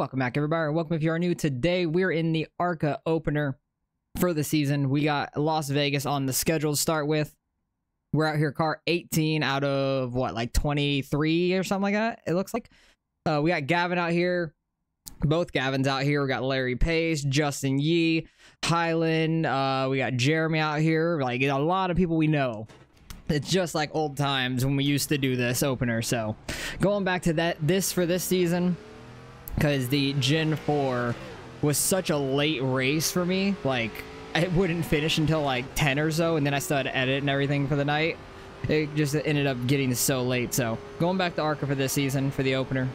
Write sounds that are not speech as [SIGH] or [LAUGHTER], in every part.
Welcome back, everybody. Welcome if you are new. Today, we're in the ARCA opener for the season. We got Las Vegas on the schedule to start with. We're out here, car 18 out of what, like 23 or something like that, it looks like. Uh, we got Gavin out here. Both Gavins out here. We got Larry Pace, Justin Yee, Highland. Uh, we got Jeremy out here. Like a lot of people we know. It's just like old times when we used to do this opener. So going back to that, this for this season, because the Gen 4 was such a late race for me. Like, it wouldn't finish until like 10 or so, and then I started editing everything for the night. It just ended up getting so late. So going back to Arca for this season for the opener.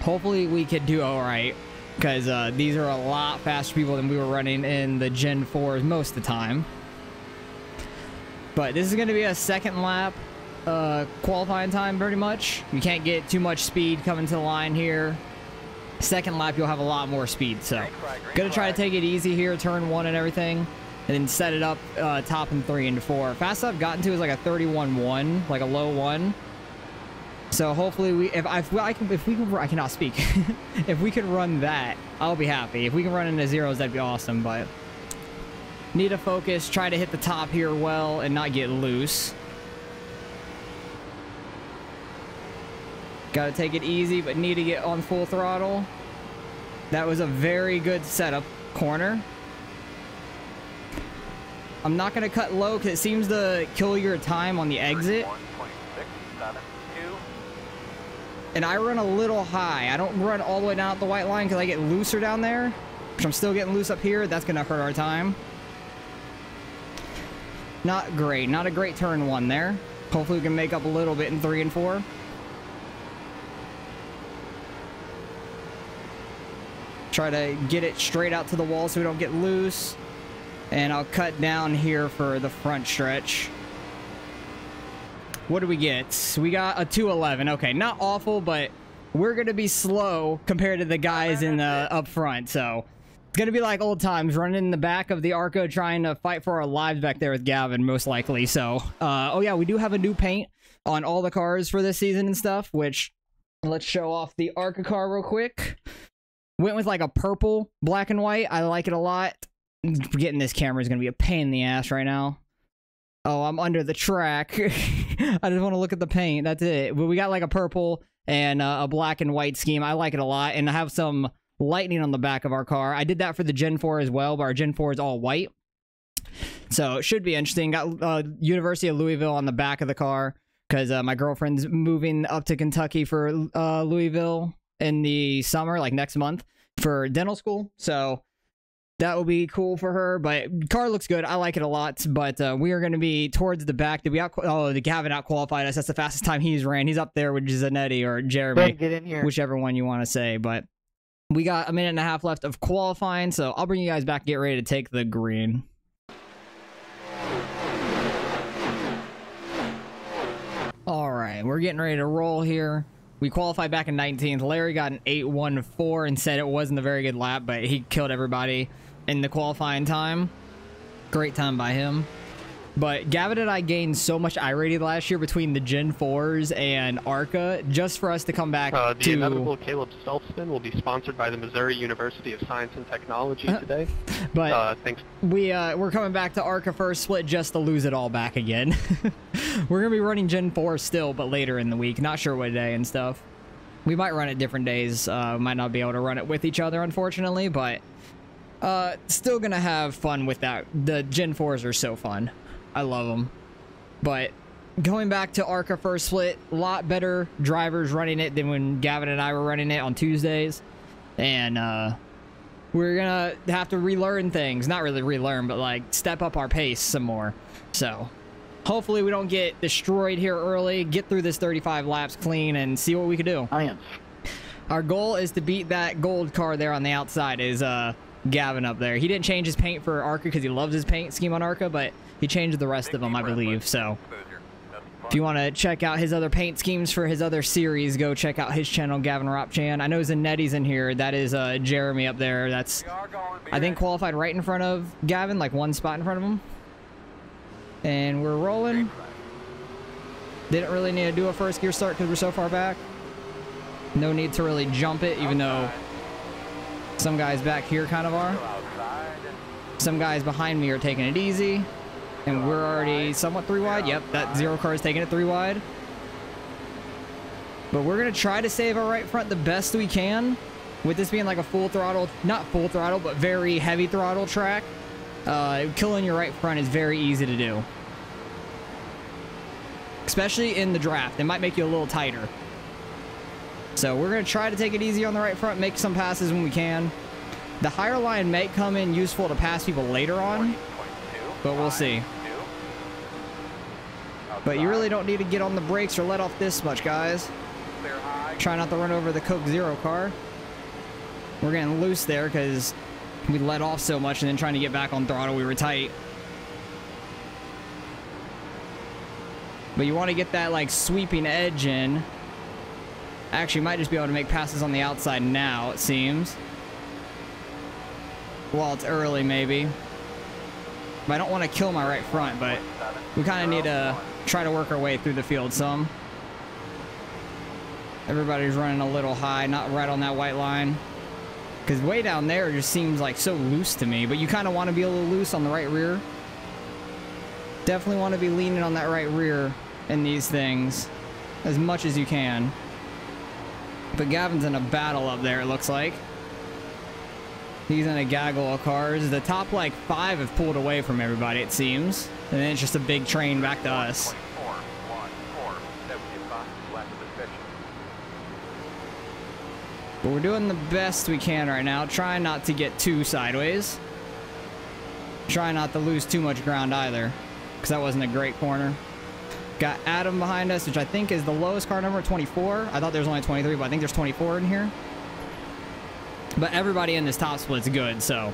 Hopefully we could do all right because uh, these are a lot faster people than we were running in the Gen 4s most of the time. But this is going to be a second lap uh, qualifying time pretty much. You can't get too much speed coming to the line here. Second lap, you'll have a lot more speed. So, gonna try to take it easy here, turn one and everything, and then set it up uh, top and three and four. Fast I've gotten to is like a 31-1, like a low one. So hopefully we, if I, if I can, if we can, I cannot speak. [LAUGHS] if we can run that, I'll be happy. If we can run into zeros, that'd be awesome. But need to focus, try to hit the top here well, and not get loose. Got to take it easy, but need to get on full throttle. That was a very good setup corner. I'm not going to cut low because it seems to kill your time on the exit. And I run a little high. I don't run all the way down at the white line because I get looser down there. Which I'm still getting loose up here. That's going to hurt our time. Not great. Not a great turn one there. Hopefully we can make up a little bit in three and four. Try to get it straight out to the wall so we don't get loose. And I'll cut down here for the front stretch. What do we get? We got a 211. Okay, not awful, but we're going to be slow compared to the guys in the up front. So it's going to be like old times, running in the back of the Arca trying to fight for our lives back there with Gavin, most likely. So, uh, oh yeah, we do have a new paint on all the cars for this season and stuff, which let's show off the Arca car real quick. Went with like a purple, black and white. I like it a lot. Getting this camera is going to be a pain in the ass right now. Oh, I'm under the track. [LAUGHS] I just want to look at the paint. That's it. But we got like a purple and uh, a black and white scheme. I like it a lot. And I have some lightning on the back of our car. I did that for the Gen 4 as well, but our Gen 4 is all white. So it should be interesting. Got uh, University of Louisville on the back of the car because uh, my girlfriend's moving up to Kentucky for uh, Louisville in the summer, like next month for dental school. So that will be cool for her. But car looks good. I like it a lot. But uh, we are going to be towards the back. Did we out? Oh, the Gavin out qualified us. That's the fastest time he's ran. He's up there with Zanetti or Jeremy, get in here. whichever one you want to say. But we got a minute and a half left of qualifying, so I'll bring you guys back. Get ready to take the green. All right, we're getting ready to roll here. We qualified back in 19th. Larry got an 8-1-4 and said it wasn't a very good lap, but he killed everybody in the qualifying time. Great time by him. But Gavin and I gained so much I-rated last year between the Gen 4s and ARCA just for us to come back Uh, the to... inevitable Caleb Selfspin will be sponsored by the Missouri University of Science and Technology today. [LAUGHS] But Uh, thanks. we, uh, we're coming back to ARCA first split just to lose it all back again. [LAUGHS] we're going to be running Gen 4 still, but later in the week. Not sure what day and stuff. We might run it different days. Uh, might not be able to run it with each other, unfortunately, but uh, still going to have fun with that. The Gen 4s are so fun. I love them. But going back to ARCA first split, a lot better drivers running it than when Gavin and I were running it on Tuesdays. And uh, we're going to have to relearn things. Not really relearn, but like step up our pace some more. So hopefully we don't get destroyed here early, get through this 35 laps clean, and see what we can do. I am. Our goal is to beat that gold car there on the outside is uh, Gavin up there. He didn't change his paint for Arca because he loves his paint scheme on Arca, but he changed the rest of them, I believe. So if you want to check out his other paint schemes for his other series, go check out his channel, Gavin Ropchan. I know Zanetti's in here. That is uh, Jeremy up there. That's, I think, qualified right in front of Gavin, like one spot in front of him. And we're rolling. Didn't really need to do a first gear start because we're so far back. No need to really jump it, even though Some guys back here kind of are. Some guys behind me are taking it easy. And we're already somewhat three wide. Yep, that zero car is taking it three wide. But we're going to try to save our right front the best we can. With this being like a full throttle, not full throttle, but very heavy throttle track. Uh, killing your right front is very easy to do. Especially in the draft. It might make you a little tighter. So we're going to try to take it easy on the right front, make some passes when we can. The higher line may come in useful to pass people later on, but we'll see. But you really don't need to get on the brakes or let off this much, guys. Try not to run over the Coke Zero car. We're getting loose there because we let off so much and then trying to get back on throttle, we were tight. But you want to get that like sweeping edge in. Actually, might just be able to make passes on the outside now, it seems. Well, it's early, maybe. I don't want to kill my right front, but we kind of need to try to work our way through the field some. Everybody's running a little high, not right on that white line. Because way down there just seems like so loose to me, but you kind of want to be a little loose on the right rear. Definitely want to be leaning on that right rear in these things as much as you can. But Gavin's in a battle up there, it looks like. He's in a gaggle of cars. The top, like, five have pulled away from everybody, it seems. And then it's just a big train back to us. But we're doing the best we can right now. Trying not to get too sideways. Trying not to lose too much ground either. Because that wasn't a great corner. Got Adam behind us, which I think is the lowest car number, 24. I thought there was only 23, but I think there's 24 in here. But everybody in this top split's good, so...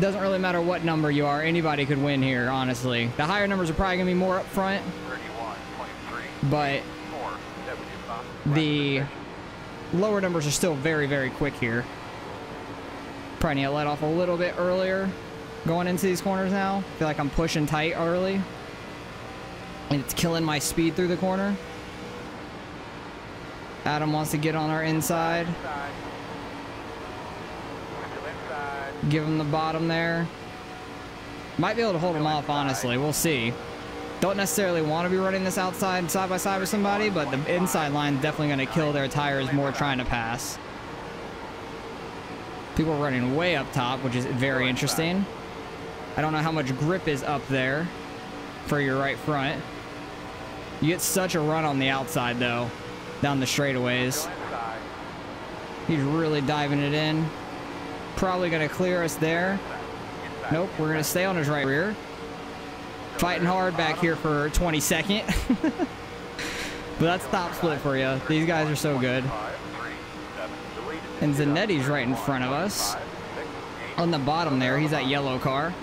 Doesn't really matter what number you are. Anybody could win here, honestly. The higher numbers are probably going to be more up front. But... The lower numbers are still very, very quick here. Probably need to let off a little bit earlier going into these corners now. feel like I'm pushing tight early. And it's killing my speed through the corner. Adam wants to get on our inside. Give him the bottom there. Might be able to hold him off, honestly. We'll see. Don't necessarily want to be running this outside side by side with somebody, but the inside line definitely going to kill their tires more trying to pass. People running way up top, which is very interesting. I don't know how much grip is up there for your right front. You get such a run on the outside, though, down the straightaways. He's really diving it in. Probably going to clear us there. Nope, we're going to stay on his right rear. Fighting hard back here for 22nd. [LAUGHS] but that's top split for you. These guys are so good. And Zanetti's right in front of us. On the bottom there, he's that yellow car.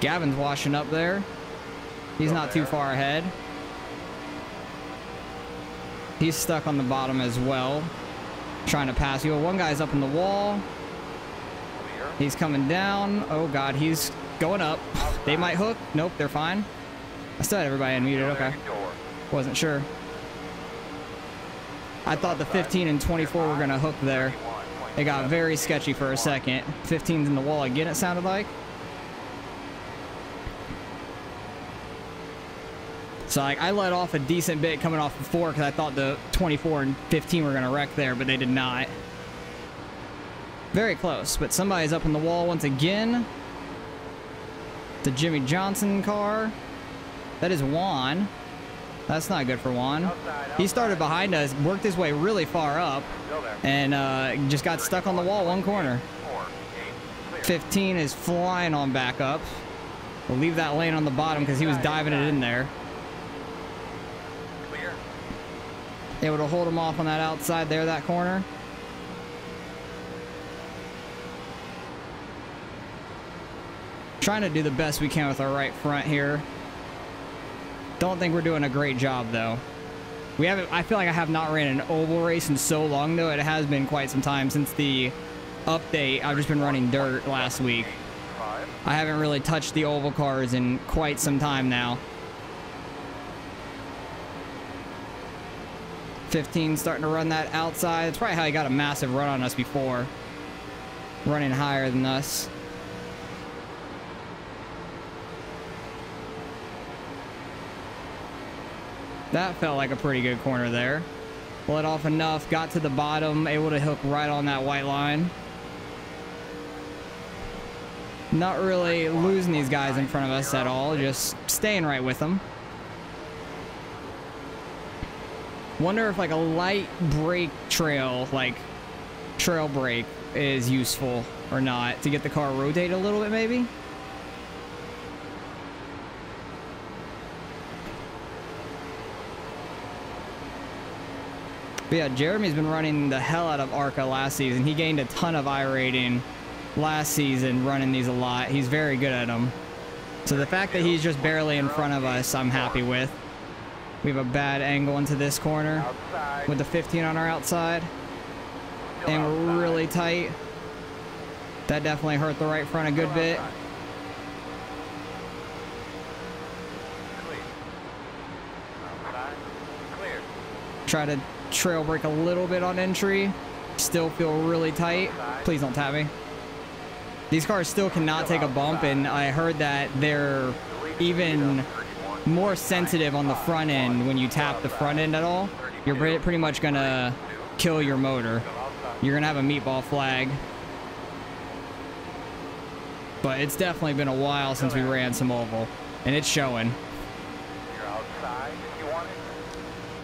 Gavin's washing up there. He's not too far ahead. He's stuck on the bottom as well. Trying to pass you. One guy's up in the wall. He's coming down. Oh, God. He's going up. They might hook. Nope, they're fine. I still had everybody unmuted. Okay. Wasn't sure. I thought the 15 and 24 were going to hook there. It got very sketchy for a second. 15's in the wall again, it sounded like. So like, I let off a decent bit coming off the four because I thought the 24 and 15 were going to wreck there, but they did not. Very close, but somebody's up in the wall once again. The Jimmie Johnson car. That is Juan. That's not good for Juan. He started behind us, worked his way really far up, and uh, just got stuck on the wall one corner. 15 is flying on back up. We'll leave that lane on the bottom because he was diving it in there. Able to hold him off on that outside there, that corner. Trying to do the best we can with our right front here. Don't think we're doing a great job, though. We haven't. I feel like I have not ran an oval race in so long, though. It has been quite some time since the update. I've just been running dirt last week. I haven't really touched the oval cars in quite some time now. 15 starting to run that outside. That's probably how he got a massive run on us before. Running higher than us. That felt like a pretty good corner there. Let off enough, got to the bottom, able to hook right on that white line. Not really losing these guys in front of us at all, just staying right with them. Wonder if like a light brake trail, like trail brake, is useful or not to get the car rotate a little bit maybe? But yeah, Jeremy's been running the hell out of ARCA last season. He gained a ton of iRating last season running these a lot. He's very good at them. So the fact that he's just barely in front of us, I'm happy with. We have a bad angle into this corner with the 15 on our outside. And we're really tight. That definitely hurt the right front a good bit. Try to trail brake a little bit on entry. Still feel really tight. Please don't tap me. These cars still cannot take a bump, and I heard that they're even more sensitive on the front end when you tap the front end at all. You're pretty much going to kill your motor. You're going to have a meatball flag. But it's definitely been a while since we ran some oval, and it's showing.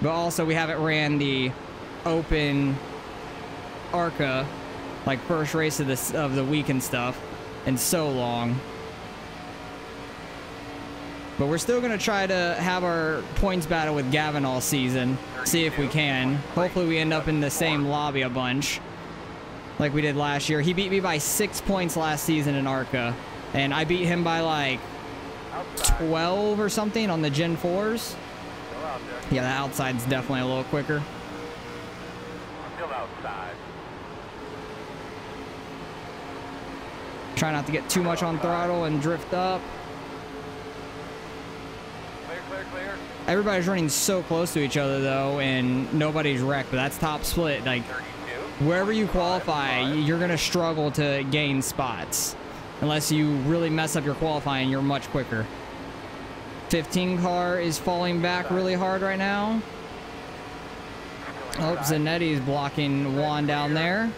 But also, we haven't ran the open ARCA, like first race of this of the week and stuff, in so long. But we're still going to try to have our points battle with Gavin all season. See if we can. Hopefully we end up in the same lobby a bunch. Like we did last year. He beat me by six points last season in ARCA. And I beat him by like 12 or something on the Gen 4s. Yeah, the outside's definitely a little quicker. Try not to get too much on throttle and drift up. Everybody's running so close to each other though, and nobody's wrecked. But that's top split. Like wherever you qualify, you're gonna struggle to gain spots unless you really mess up your qualifying. You're much quicker. 15 car is falling back really hard right now. Oh, Zanetti's blocking Juan down there.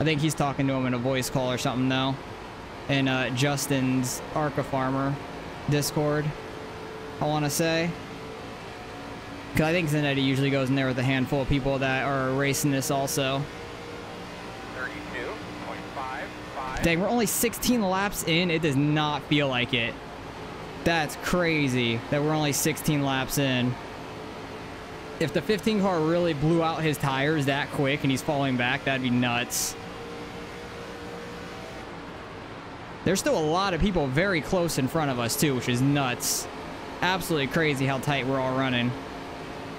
I think he's talking to him in a voice call or something though. And uh, Justin's Arca Farmer Discord, I want to say. Because I think Zanetti usually goes in there with a handful of people that are racing this also. 32.55. Dang, we're only 16 laps in. It does not feel like it. That's crazy that we're only 16 laps in. If the 15 car really blew out his tires that quick and he's falling back, that'd be nuts. There's still a lot of people very close in front of us too, which is nuts. Absolutely crazy how tight we're all running.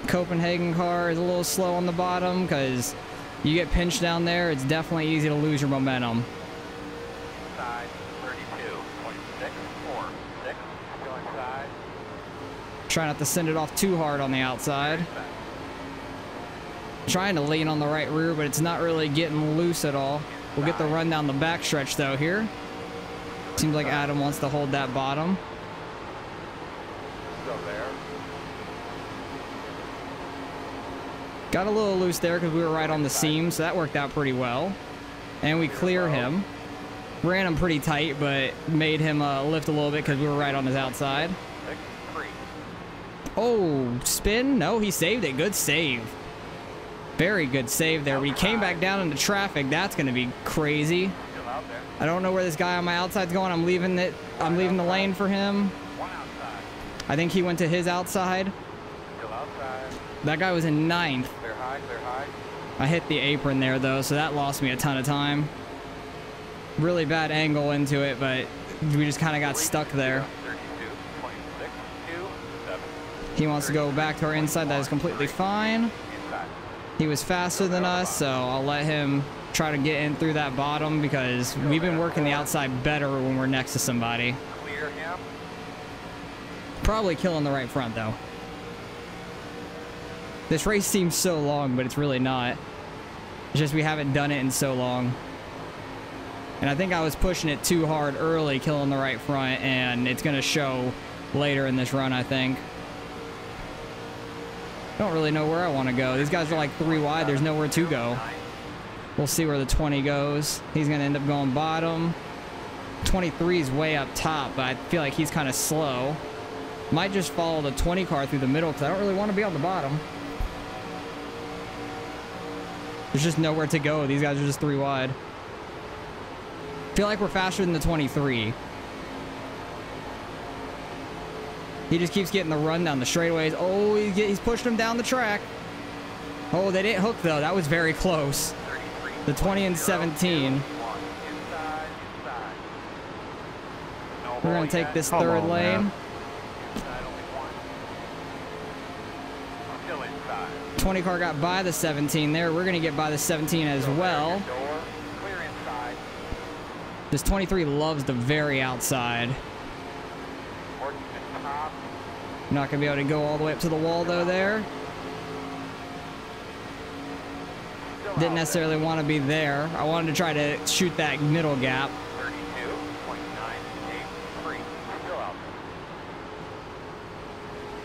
Copenhagen car is a little slow on the bottom because you get pinched down there, it's definitely easy to lose your momentum. Side 32.646. Going side. Try not to send it off too hard on the outside. Trying to lean on the right rear, but it's not really getting loose at all. We'll get the run down the back stretch though here. Seems like Adam wants to hold that bottom. There. Got a little loose there because we were right on the seam, so that worked out pretty well. And we clear him. Ran him pretty tight, but made him uh, lift a little bit because we were right on his outside. Oh, spin? No, he saved it. Good save. Very good save there. We came back down into traffic. That's going to be crazy. Still out there. I don't know where this guy on my outside's going. I'm leaving it. I'm leaving the lane for him. I think he went to his outside. Still outside. That guy was in ninth. Clear high, clear high. I hit the apron there though, so that lost me a ton of time. Really bad angle into it, but we just kind of got stuck there. 32.627. He wants to go back to our inside. That is completely fine. He was faster than us, so I'll let him try to get in through that bottom because we've been working the outside better when we're next to somebody. Clear him. Probably killing the right front though. This race seems so long, but it's really not. It's just we haven't done it in so long. And I think I was pushing it too hard early, killing the right front, and it's going to show later in this run, I think. Don't really know where I want to go. These guys are like three wide. There's nowhere to go. We'll see where the 20 goes. He's going to end up going bottom. 23 is way up top, but I feel like he's kind of slow. Might just follow the 20 car through the middle because I don't really want to be on the bottom. There's just nowhere to go. These guys are just three wide. feel like we're faster than the 23. He just keeps getting the run down the straightaways. Oh, he's, he's pushing him down the track. Oh, they didn't hook, though. That was very close. The 20 and 17. We're going to take this third lane. man. 20 car got by the 17 there. We're going to get by the 17 as well. This 23 loves the very outside. Not going to be able to go all the way up to the wall, though, there. Didn't necessarily want to be there. I wanted to try to shoot that middle gap. there. 32.983. Still out there.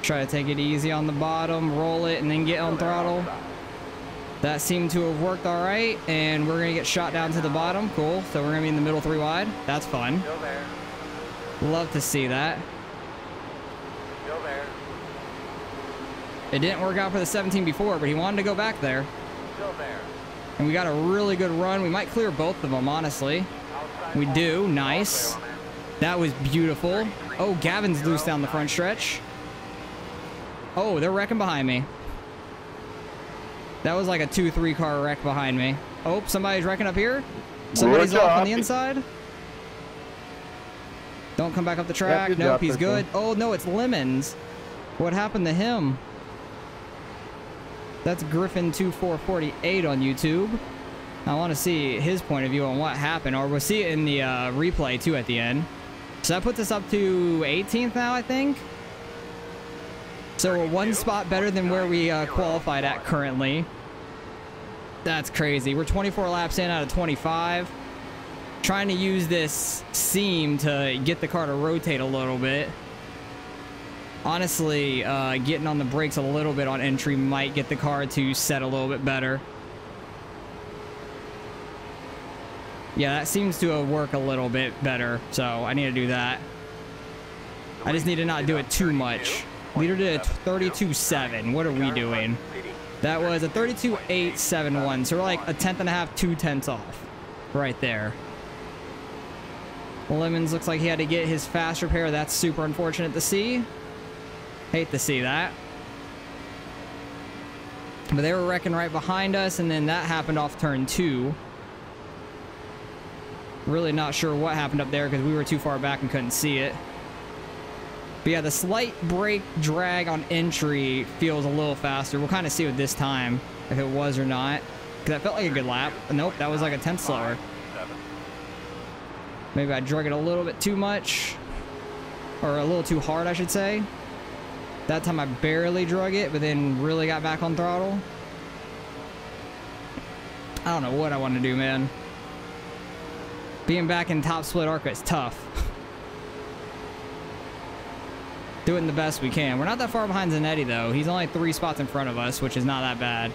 Try to take it easy on the bottom, roll it, and then get on throttle. That seemed to have worked all right, and we're going to get shot down to the bottom. Cool. So we're going to be in the middle three wide. That's fun. Love to see that. It didn't work out for the 17 before, but he wanted to go back there. Still there. And we got a really good run. We might clear both of them, honestly. We do. Nice. Clear on that. That was beautiful. Oh, Gavin's loose down the front stretch. Oh, they're wrecking behind me. That was like a 2-3 car wreck behind me. Oh, somebody's wrecking up here. Somebody's Good off on the inside. Don't come back up the track. nope, job, he's good. Oh, no, it's Lemons. What happened to him? That's Griffin2448 on YouTube. I want to see his point of view on what happened, or we'll see it in the uh, replay too at the end. So that puts us up to 18th now, I think. So one spot better than where we uh, qualified at currently. That's crazy. We're 24 laps in out of 25. Trying to use this seam to get the car to rotate a little bit. Honestly, uh, getting on the brakes a little bit on entry might get the car to set a little bit better. Yeah, that seems to work a little bit better, so I need to do that. I just need to not do it too much. Leader did a 32.7. What are we doing? That was a 32.871, so we're like a tenth and a half, two tenths off. Right there. Lemons looks like he had to get his fast repair. That's super unfortunate to see. Hate to see that. But they were wrecking right behind us, and then that happened off turn two. Really not sure what happened up there because we were too far back and couldn't see it. But yeah, the slight brake drag on entry feels a little faster. We'll kind of see what this time, if it was or not. Because that felt like a good lap. Nope, that was like a tenth slower. Maybe I drug it a little bit too much. Or a little too hard, I should say. That time I barely drug it, but then really got back on throttle. I don't know what I want to do, man. Being back in top split ARCA is tough. [LAUGHS] Doing the best we can. We're not that far behind Zanetti, though. He's only three spots in front of us, which is not that bad.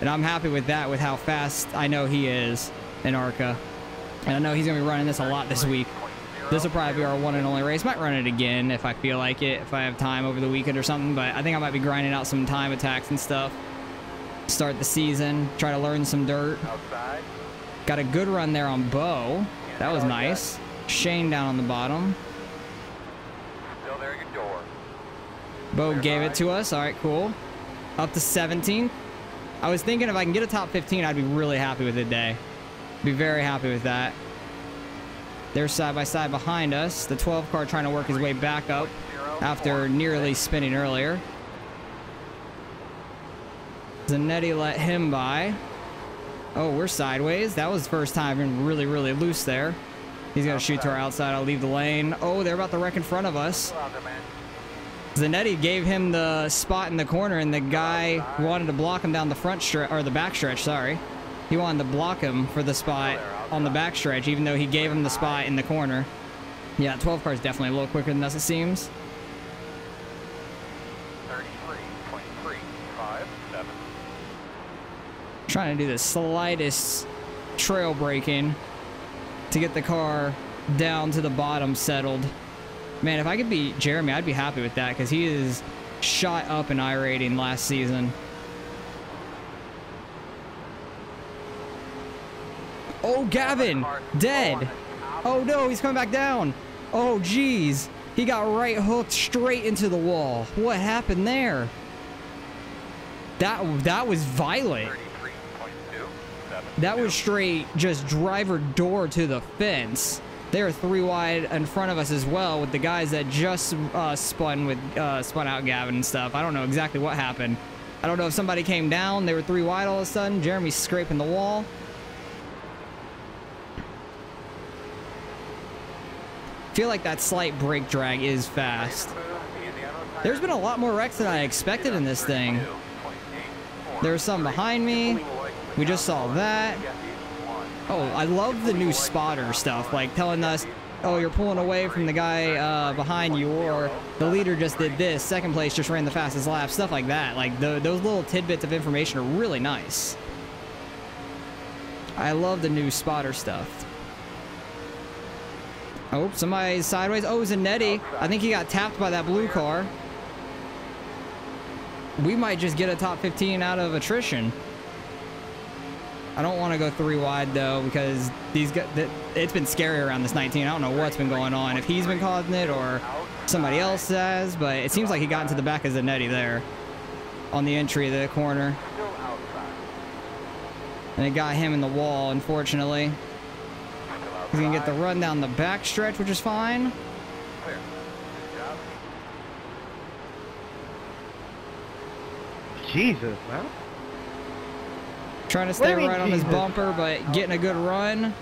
And I'm happy with that, with how fast I know he is in ARCA. And I know he's going to be running this a lot this week. This will probably be our one and only race. Might run it again if I feel like it, if I have time over the weekend or something. But I think I might be grinding out some time attacks and stuff. Start the season, try to learn some dirt. Got a good run there on Bo. That was nice. Shane down on the bottom. Still there at your door. Bo gave it to us. All right, cool. Up to 17. I was thinking if I can get a top 15, I'd be really happy with it day. Be very happy with that. They're side by side behind us. The 12 car trying to work his way back up after nearly spinning earlier. Zanetti let him by. Oh, we're sideways. That was the first time been really, really loose there. He's going to shoot to our outside. I'll leave the lane. Oh, they're about to wreck in front of us. Zanetti gave him the spot in the corner, and the guy wanted to block him down the front stretch or the back stretch. Sorry, he wanted to block him for the spot on the back stretch, even though he gave him the spot in the corner. Yeah, 12 car is definitely a little quicker than us, it seems. 33.357. Trying to do the slightest trail braking to get the car down to the bottom settled. Man, if I could beat Jeremy, I'd be happy with that because he is shot up in iRating last season. Oh, Gavin, dead. Oh no, he's coming back down. Oh geez, he got right hooked straight into the wall. What happened there? That that was violent. That was straight, just driver door to the fence. They were three wide in front of us as well with the guys that just uh, spun with uh, spun out Gavin and stuff. I don't know exactly what happened. I don't know if somebody came down. They were three wide all of a sudden. Jeremy's scraping the wall. Feel like that slight brake drag is fast. There's been a lot more wrecks than I expected in this thing. There's some behind me. We just saw that. Oh, I love the new spotter stuff, like telling us, oh, you're pulling away from the guy uh, behind you, or the leader just did this, second place just ran the fastest lap, stuff like that. Like, the, those little tidbits of information are really nice. I love the new spotter stuff. Oh, somebody's sideways. Oh, Zanetti. I think he got tapped by that blue car. We might just get a top 15 out of attrition. I don't want to go three wide though because these it's been scary around this 19. I don't know what's been going on. If he's been causing it or somebody else has, but it seems like he got into the back of Zanetti there on the entry of the corner. And it got him in the wall, unfortunately. He's gonna get the run down the back stretch, which is fine. Jesus, man. Trying to stay do mean, right on his bumper, but getting a good run.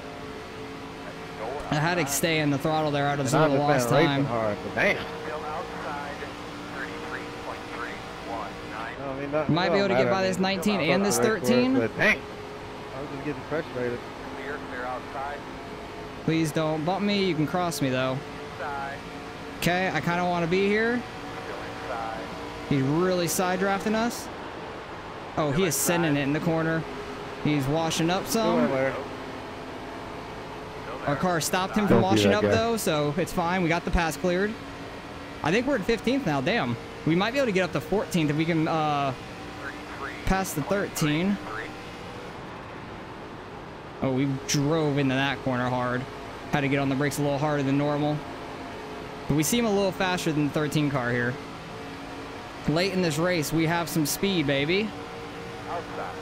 I had to stay in the throttle there out of And the I've little been lost time. hard, but damn. Still outside. 33.319. I mean, Might be able don't to get by this 19 and this supposed to race for it, 13. Dang. I was just getting frustrated. Clear, clear outside. Please don't bump me. You can cross me though. Okay, I kind of want to be here. He's really side drafting us. Oh, he is sending it in the corner. He's washing up some. ahead, Larry. Still Our car stopped him from washing up guy. though, so it's fine. We got the pass cleared. I think we're at 15th now. Damn. We might be able to get up to 14th if we can uh, pass the 13. Oh, we drove into that corner hard. Had to get on the brakes a little harder than normal. But we seem a little faster than the 13 car here. Late in this race, we have some speed, baby. Outside.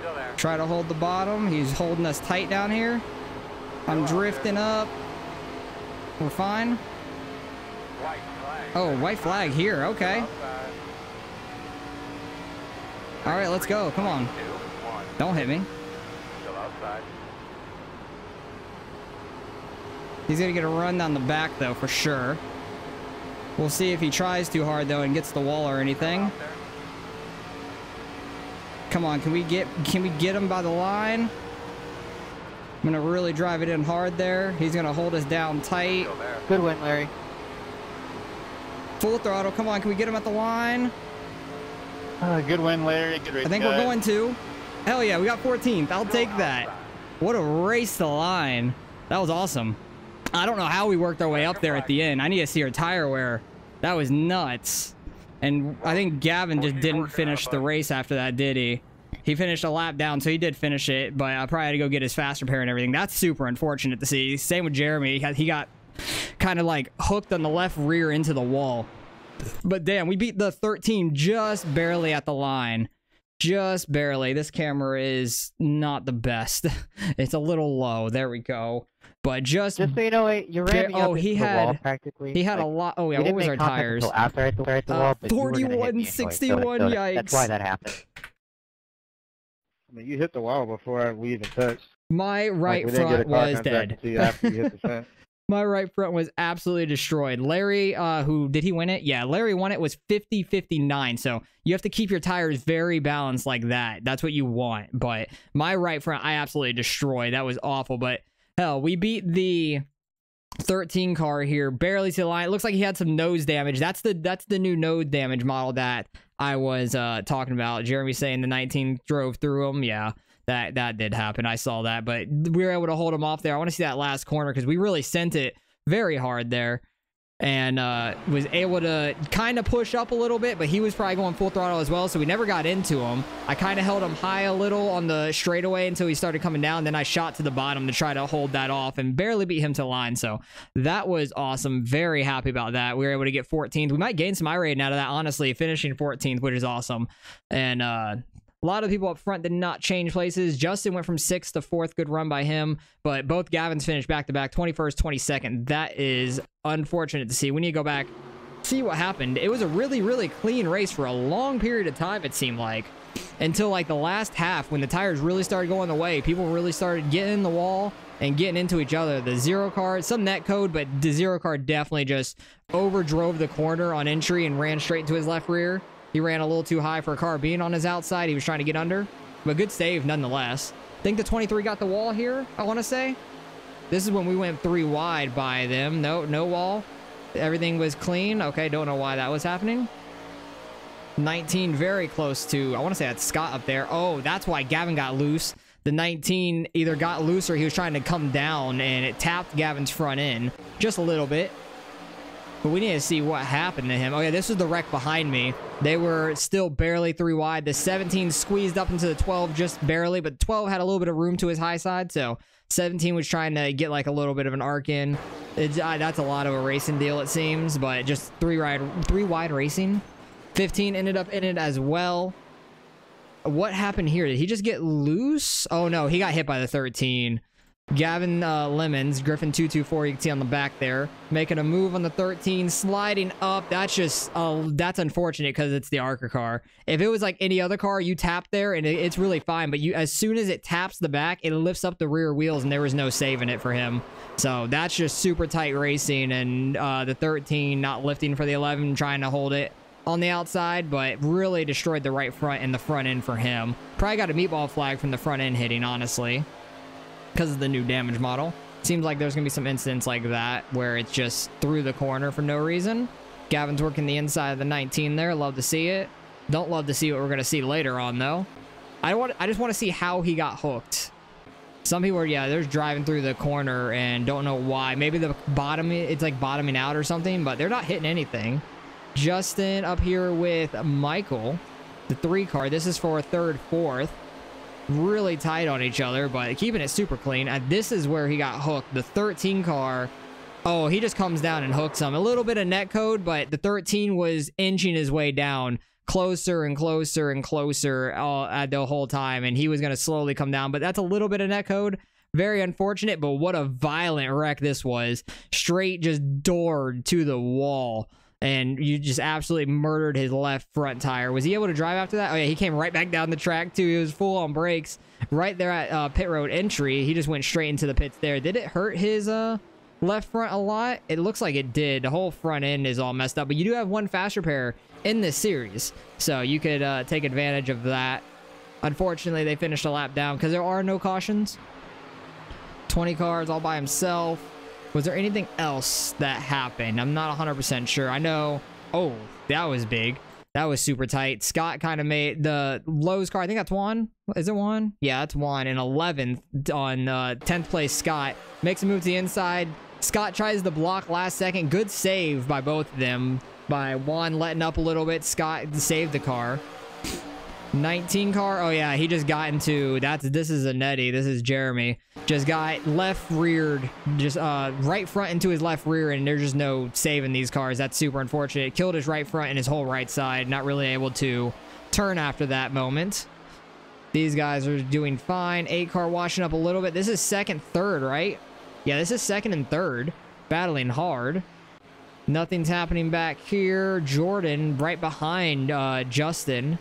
Still there. Try to hold the bottom. He's holding us tight down here. I'm drifting up. We're fine. Oh, white flag here. Okay. All right, let's go. Come on. Don't hit me. He's going to get a run down the back, though, for sure. We'll see if he tries too hard, though, and gets the wall or anything. Out there. Come on, can we get can we get him by the line? I'm gonna really drive it in hard there. He's gonna hold us down tight. Good win, Larry. Full throttle. Come on, can we get him at the line? Uh, good win, Larry. Good race. I think we're going to. Hell yeah, we got 14th. I'll take that. What a race to line. That was awesome. I don't know how we worked our way up there at the end. I need to see our tire wear. That was nuts. And I think Gavin just didn't finish the race after that, did he? He finished a lap down, so he did finish it, but I probably had to go get his fast repair and everything. That's super unfortunate to see. Same with Jeremy. He got kind of like hooked on the left rear into the wall. But damn, we beat the 13 just barely at the line. Just barely. This camera is not the best. [LAUGHS] It's a little low. There we go. But just, Just so you know, you Ba- ran me oh, up he the had- wall practically. he had a lot. Oh yeah, we what didn't was make our contact tires? Until after I hit the, hit the Uh, wall, but you were gonna hit me 41, anyway, so- 61, so that- That's why that happened. I mean, you hit the wall before we even touched. My right like, we didn't get a front was dead. after you hit the [LAUGHS] fence. My right front was absolutely destroyed. Larry, uh, who did he win it? Yeah, Larry won it was 50 59. So you have to keep your tires very balanced like that. That's what you want. But my right front, I absolutely destroyed. That was awful. But hell, we beat the 13 car here, barely to the line. It looks like he had some nose damage. That's the that's the new nose damage model that I was uh talking about. Jeremy saying the 19 drove through him. Yeah, that that did happen. I saw that, but we were able to hold him off there. I want to see that last corner because we really sent it very hard there and uh, was able to kind of push up a little bit, but he was probably going full throttle as well, so we never got into him. I kind of held him high a little on the straightaway until he started coming down. Then I shot to the bottom to try to hold that off and barely beat him to line. So that was awesome. Very happy about that. We were able to get 14th. We might gain some iRating out of that, honestly, finishing 14th, which is awesome. And uh, a lot of people up front did not change places. Justin went from sixth to fourth. Good run by him. But both Gavins finished back to back 21st, 22nd. That is unfortunate to see. We need to go back, see what happened. It was a really, really clean race for a long period of time, it seemed like. Until like the last half when the tires really started going the way. People really started getting in the wall and getting into each other. The zero car, some net code, but the zero car definitely just overdrove the corner on entry and ran straight into his left rear. He ran a little too high for a car being on his outside. He was trying to get under, but good save nonetheless. Think the 23 got the wall here, I want to say. This is when we went three wide by them. No, no wall. Everything was clean. Okay, don't know why that was happening. 19 very close to, I want to say that's Scott up there. Oh, that's why Gavin got loose. The 19 either got loose or he was trying to come down and it tapped Gavin's front end just a little bit. But we need to see what happened to him. Oh, yeah, this is the wreck behind me. They were still barely three wide. The 17 squeezed up into the 12 just barely, but 12 had a little bit of room to his high side, so 17 was trying to get like a little bit of an arc in. It, uh, that's a lot of a racing deal, it seems, but just three wide, three wide racing. 15 ended up in it as well. What happened here? Did he just get loose? Oh, no, he got hit by the 13. Gavin uh, Lemons, Griffin 224, you can see on the back there, making a move on the 13, sliding up. That's just, uh, that's unfortunate because it's the Arca car. If it was like any other car, you tap there and it, it's really fine. But you, as soon as it taps the back, it lifts up the rear wheels and there was no saving it for him. So that's just super tight racing and uh, the 13 not lifting for the 11, trying to hold it on the outside, but really destroyed the right front and the front end for him. Probably got a meatball flag from the front end hitting, honestly because of the new damage model. Seems like there's going to be some incidents like that where it's just through the corner for no reason. Gavin's working the inside of the 19 there. Love to see it. Don't love to see what we're going to see later on, though. I want. I just want to see how he got hooked. Some people are, yeah, they're driving through the corner and don't know why. Maybe the bottom, it's like bottoming out or something, but they're not hitting anything. Justin up here with Michael, the three car. This is for a third, fourth really tight on each other, but keeping it super clean. And this is where he got hooked. The 13 car, oh, he just comes down and hooks him. A little bit of net code, but the 13 was inching his way down closer and closer and closer all, uh, the whole time, and he was going to slowly come down. But that's a little bit of net code. Very unfortunate, but what a violent wreck this was. Straight just doored to the wall and you just absolutely murdered his left front tire. Was he able to drive after that? Oh yeah, he came right back down the track too. He was full on brakes right there at uh, pit road entry. He just went straight into the pits there. Did it hurt his uh, left front a lot? It looks like it did. The whole front end is all messed up, but you do have one fast repair in this series, so you could uh, take advantage of that. Unfortunately, they finished a lap down because there are no cautions. 20 cars all by himself. Was there anything else that happened? I'm not 100% sure. I know... Oh, that was big. That was super tight. Scott kind of made the Lowe's car. I think that's one. Is it one? Yeah, that's one. And 11th on uh, 10th place, Scott makes a move to the inside. Scott tries the block last second. Good save by both of them. By Juan letting up a little bit. Scott saved the car. 19 car. Oh yeah, he just got into that's this is Zanetti. This is Jeremy. Just got left reared, just uh right front into his left rear, and there's just no saving these cars. That's super unfortunate. Killed his right front and his whole right side. Not really able to turn after that moment. These guys are doing fine. Eight car washing up a little bit. This is second, third, right? Yeah, this is second and third. Battling hard. Nothing's happening back here. Jordan right behind uh, Justin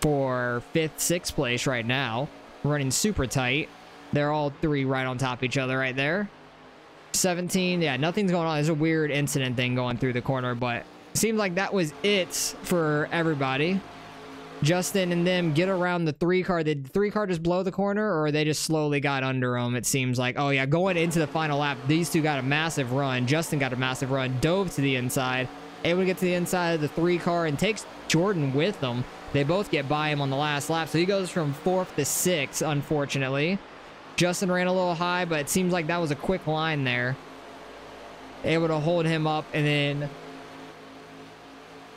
for fifth, sixth place right now. Running super tight. They're all three right on top of each other right there. 17. Yeah, nothing's going on. There's a weird incident thing going through the corner, but seems like that was it for everybody. Justin and them get around the three car. Did the three car just blow the corner or they just slowly got under them? It seems like. Oh, yeah, going into the final lap, these two got a massive run. Justin got a massive run, dove to the inside, able to get to the inside of the three car and takes Jordan with them. They both get by him on the last lap, so he goes from fourth to sixth, unfortunately. Justin ran a little high, but it seems like that was a quick line there. Able to hold him up, and then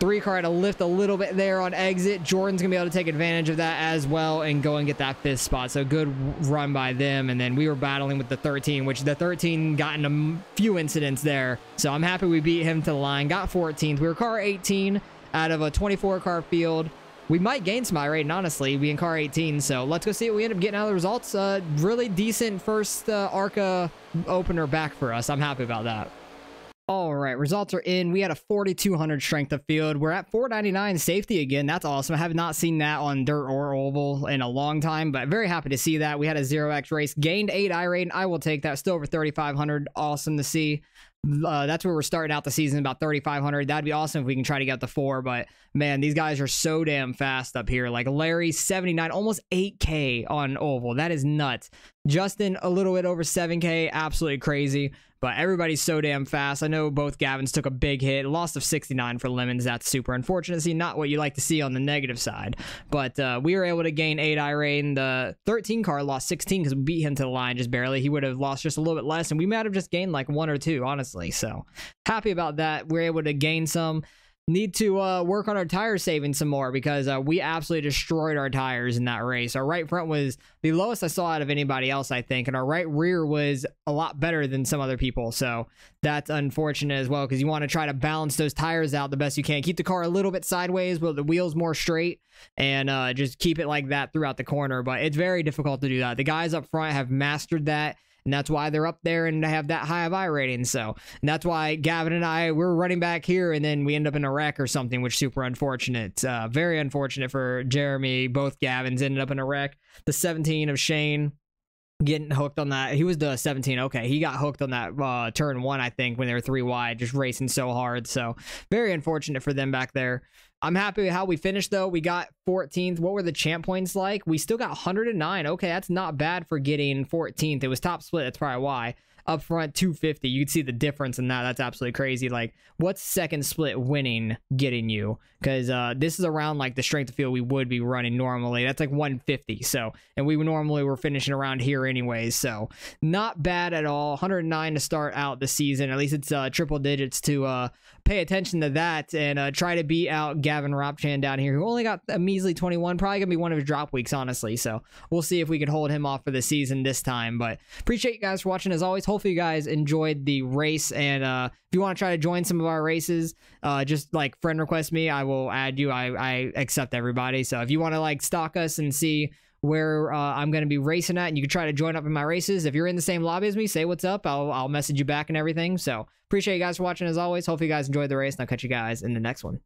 three car had to lift a little bit there on exit. Jordan's gonna be able to take advantage of that as well and go and get that fifth spot. So good run by them. And then we were battling with the 13, which the 13 got in a few incidents there. So I'm happy we beat him to the line. Got 14th. We were car 18 out of a 24 car field. We might gain some iRating, honestly, being car 18. So let's go see what we end up getting out of the results. Uh, really decent first uh, ARCA opener back for us. I'm happy about that. All right, results are in. We had a 4,200 strength of field. We're at 499 safety again. That's awesome. I have not seen that on dirt or oval in a long time, but very happy to see that. We had a 0x race, gained 8 iRating. I will take that. Still over 3,500. Awesome to see. Uh, that's where we're starting out the season, about 3,500. That'd be awesome if we can try to get the four. But man, these guys are so damn fast up here. Like Larry, 79, almost 8K on oval. That is nuts. Justin, a little bit over 7K. Absolutely crazy. But everybody's so damn fast. I know both Gavins took a big hit. Loss of 69 for Lemons. That's super unfortunate. See, not what you like to see on the negative side. But uh, we were able to gain 8 iRating. The 13 car lost 16 because we beat him to the line just barely. He would have lost just a little bit less, and we might have just gained like one or two, honestly. So happy about that. We're able to gain some need to uh, work on our tire saving some more because uh, we absolutely destroyed our tires in that race. Our right front was the lowest I saw out of anybody else, I think, and our right rear was a lot better than some other people. So that's unfortunate as well because you want to try to balance those tires out the best you can. Keep the car a little bit sideways, but the wheels more straight, and uh, just keep it like that throughout the corner. But it's very difficult to do that. The guys up front have mastered that and that's why they're up there and have that high of iRating. So, that's why Gavin and I we're running back here, and then we end up in a wreck or something, which super unfortunate. Uh, very unfortunate for Jeremy. Both Gavins ended up in a wreck. The 17 of Shane getting hooked on that. He was the 17. Okay, he got hooked on that uh, turn one, I think, when they were three wide, just racing so hard. So very unfortunate for them back there. I'm happy with how we finished though. We got 14th. What were the champ points like? We still got 109. Okay, that's not bad for getting 14th. It was top split. That's probably why up front 250 you can see the difference in that. That's absolutely crazy. Like what's second split winning getting you? Because uh this is around like the strength of field we would be running normally. That's like 150 so and we normally were finishing around here anyways so not bad at all. 109 to start out the season. At least it's uh triple digits to uh pay attention to that and uh try to beat out gavin ropchan down here who only got a measly 21 probably gonna be one of his drop weeks honestly. So we'll see if we can hold him off for the season this time but appreciate you guys for watching as always. Hopefully you guys enjoyed the race and uh if you want to try to join some of our races uh just like friend request me i will add you. I i accept everybody. So if you want to like stalk us and see where uh, I'm going to be racing at, and you can try to join up in my races. If you're in the same lobby as me, say what's up. I'll, I'll message you back and everything. So appreciate you guys for watching as always. Hopefully you guys enjoyed the race, and I'll catch you guys in the next one.